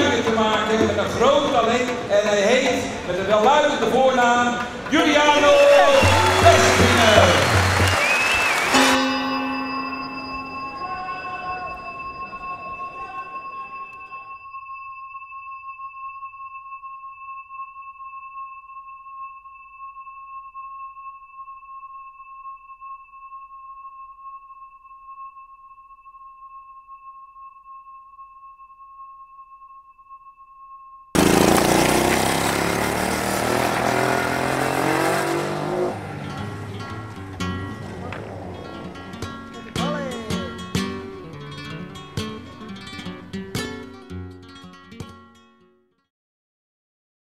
duidelijk te maken met een groot talent. En hij heet met een welluidende voornaam Juliano